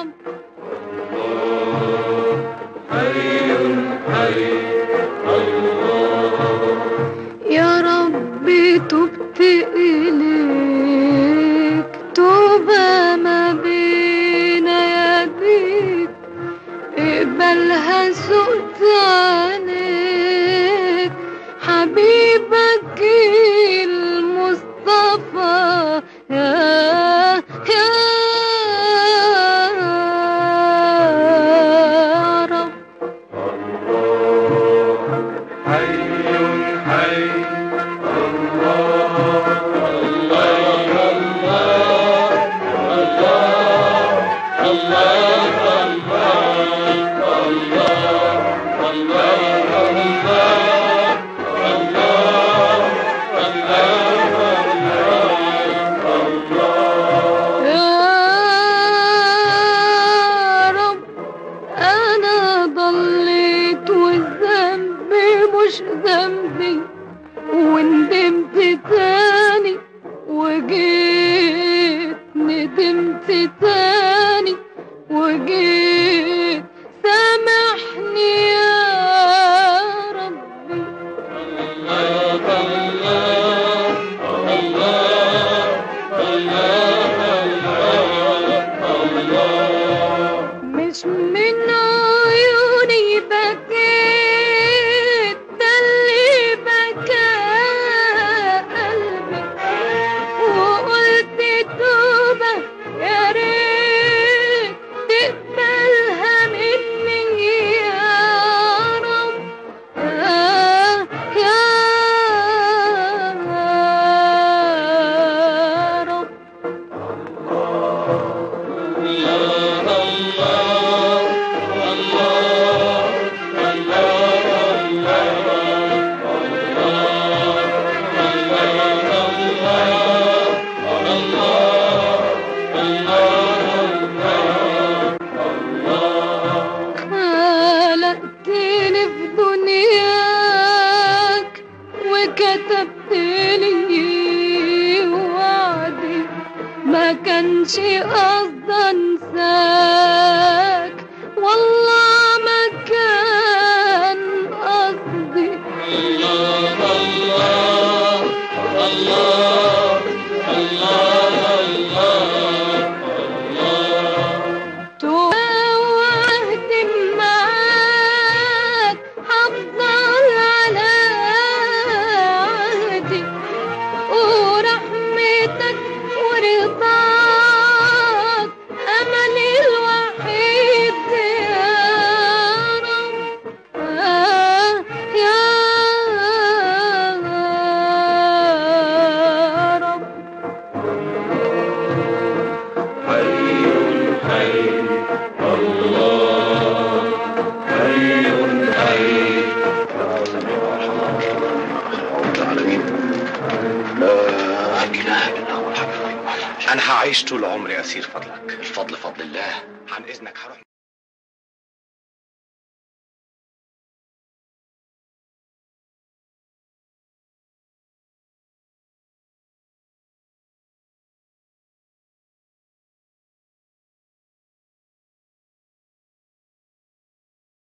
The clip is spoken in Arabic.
رب يا ربي تبت إليك توبة ما بين يديك اقبلها سقت ذنبي وندمت تاني وجيت ندمت تاني وجيت. سامحني يا ربي. مش لي وعدي ما كانش قصد انساك والله ما كان قصدي توهت أنا هعيش طول عمري اسير فضلك. الفضل فضل الله. عن إذنك هروح.